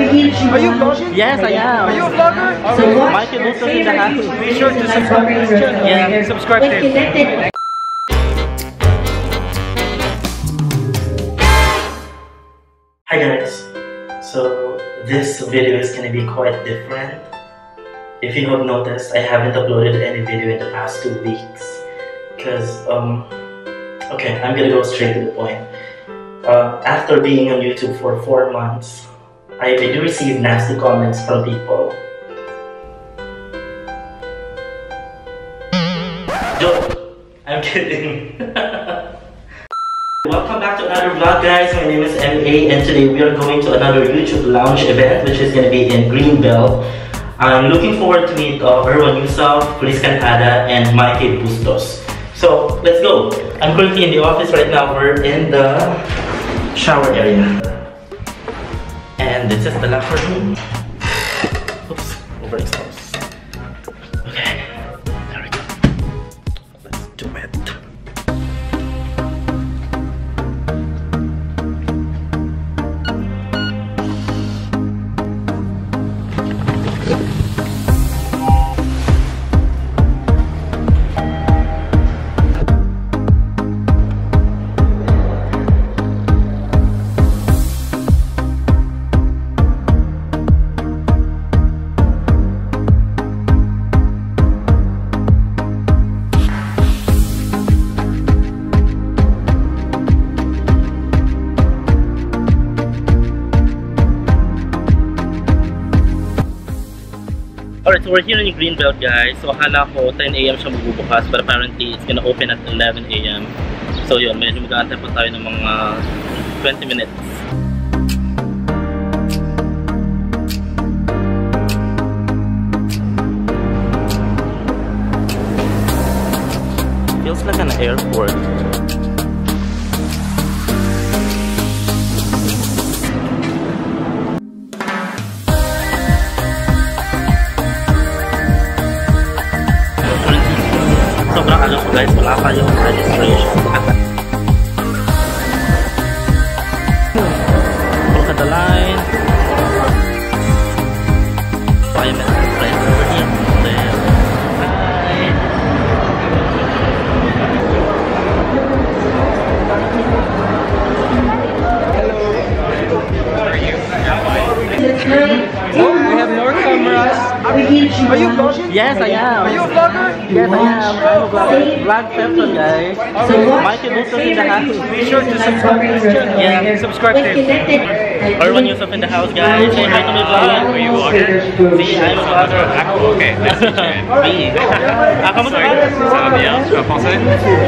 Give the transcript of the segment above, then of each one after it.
Are you vlogging? Yes, I am. Are you a vlogger? So watch Mikey your Bustos in the favorite house. Be sure to subscribe to his channel. Yeah, subscribe to With him. Hi guys. So this video is gonna be quite different. If you have noticed, I haven't uploaded any video in the past two weeks. Cause um okay, I'm gonna go straight to the point. Uh, after being on YouTube for four months, I, do receive nasty comments from people. Joke! I'm kidding. Welcome back to another vlog guys, my name is MA and today we are going to another YouTube lounge event which is going to be in Greenbelt. I'm looking forward to meet uh, Erwan Heussaff, Chris Cantada and Mikey Bustos. So let's go! I'm currently in the office right now, we're in the shower area. And this is the locker room. Oops, overexposed. Alright, so we're here in Greenbelt guys. So akala ko 10 a.m. siya magbubukas but apparently it's gonna open at 11 a.m. So yun, medyo mag-aantay pa tayo ng mga 20 minutes. Feels like an airport. Alam ko guys, wala pa yung registration. Look at the line. Biometric friend over here. There. Hi. Oh, we have more cameras. Are you vlogging? Yes, I am. Are you a vlogger? Yes, I am. I'm a vlog. Vlog person, guys. So watch Mikey your Bustos in the house. Be sure to videos subscribe to his channel. Yeah, subscribe With to him. Connected Erwan Heussaff in the house, guys. Say hi to my vlog. Are you vlogger? See, I'm a vlogger. Cool, okay. Nice to meet you. Oui. Ah, Sorry, ça va bien? Tu vas français?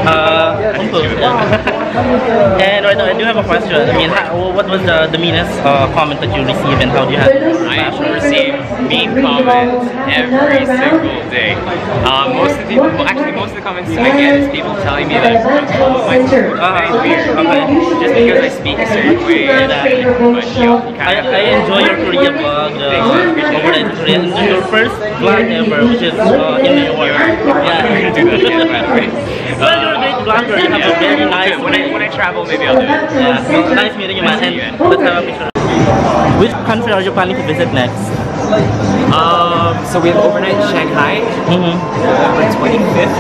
Uh, un peu, and right now, I do have a question. I mean, how, what was the, the meanest uh, comment that you received and how do you handle I receive mean comments every single day. Um, most of the people, actually, most of the comments I get is people telling me that I'm full of myself, which weird. Okay. Just because I speak a certain way, Exactly. But you know, you I. I enjoy your Korea vlog uh, over there in Korea. This is your first vlog ever, which is uh, in New York. I'm gonna do that again, by the way. Well, you're a great vlogger. You have a very nice When I, when I travel, maybe I'll do it. Yeah, nice meeting you, man. Nice And let's have a picture. Which country are you planning to visit next? Um, so we have overnight in Shanghai, Mm-hmm. November 25th,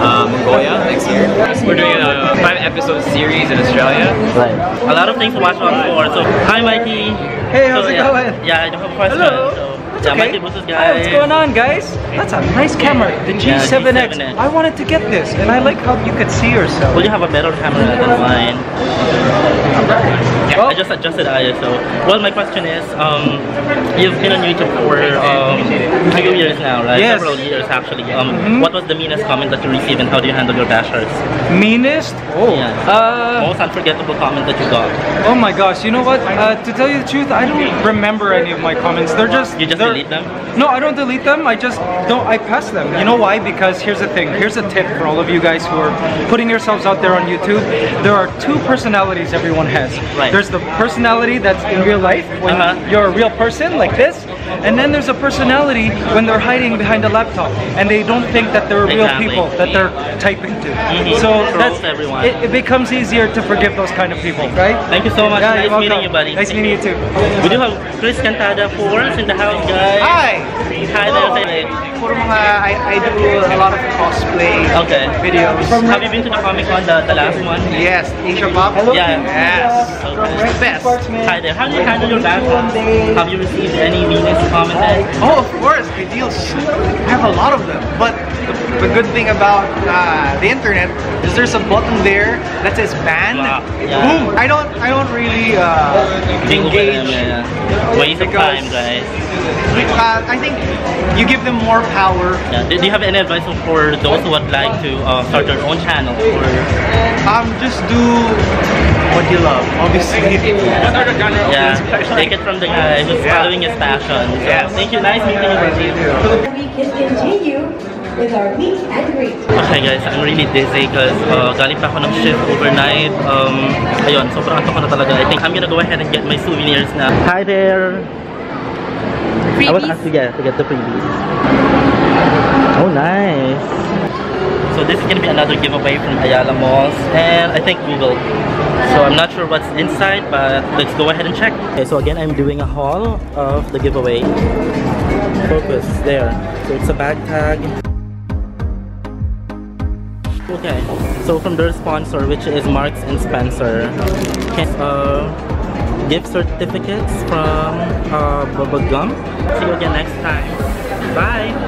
um, Mongolia next year. We're doing a five episode series in Australia. Right. A lot of things to watch out for. So, hi, Mikey. Hey, how's so, it yeah, going? Yeah, I don't have a question. Hello. So, That's yeah, okay. Mikey Hi, what's going on, guys? That's a nice camera, the G7X. G7X. I wanted to get this, and I like how you could see yourself. Well, you have a better camera than mine. Well- I just adjusted ISO. Well, my question is, um, you've been on YouTube for um, few years now, right? Yes. Several years, actually. Um, Mhm. What was the meanest comment that you received and how do you handle your bashers? Meanest? Oh, Yeah. uh, Most unforgettable comment that you got? oh my gosh. You know what? Uh, to tell you the truth, I don't remember any of my comments. They're just You just delete them? No, I don't delete them. I just don't. I pass them. You know why? Because here's the thing. Here's a tip for all of you guys who are putting yourselves out there on YouTube. There are two personalities everyone has. Right. There's the personality that's in real life when Uh-huh. you're a real person like this, And then there's a personality when they're hiding behind a laptop and they don't think that they're real people that they're typing to. Mhm. So Trolls that's everyone. It, it becomes easier to forgive those kind of people, right? Thank you so much. Yeah, nice you're meeting welcome. you, buddy. Nice meeting you too. We do have Chris Cantada Force in the house, guys. Hi! Hi there. Hi there. Puro mga, I, I do a lot of cosplay Okay. videos. Have you been to the Comic Con, the, the last one? Yes, Asia Pop. Yeah. Yes. The best. Hi there. How do you handle your background? Have you received any Venus commented? Oh, of course, ideals. I have a lot of them. But the, the good thing about uh, the internet is there's a button there that says ban. Wow. Yeah. Boom. I don't I don't really uh, engage. Waste of time, guys. Uh, I think you give them more power. Yeah. Do do you have any advice for those who would like to uh, start their own channel? Or Um, just do what you love. Obviously. yeah, take it from the guy who's Yeah. following his passion. So, Yes. Thank you. Nice meeting you. We can continue with our meet and greet. Okay guys, I'm really dizzy because uh, galing pa ako ng shift overnight. Um, ayun, sobrang antok ko na talaga. I think I'm gonna go ahead and get my souvenirs na. Hi there! I was asked to get, to get the freebies. Oh, nice! So this is gonna be another giveaway from Ayala Malls and I think Google. So I'm not sure what's inside, but let's go ahead and check. Okay, so again, I'm doing a haul of the giveaway. Focus, there. So it's a bag tag. Okay, so from their sponsor, which is Marks and Spencer, okay, uh, gift certificates from uh, Bubba Gump. See you again next time. Bye!